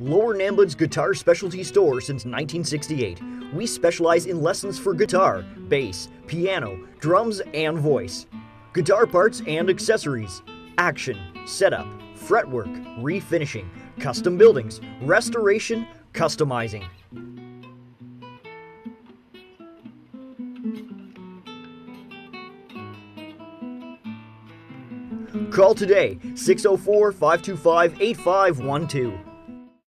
Lower Mainland's guitar specialty store since 1968. We specialize in lessons for guitar, bass, piano, drums, and voice. Guitar parts and accessories, action, setup, fretwork, refinishing, custom buildings, restoration, customizing. Call today 604 525 8512.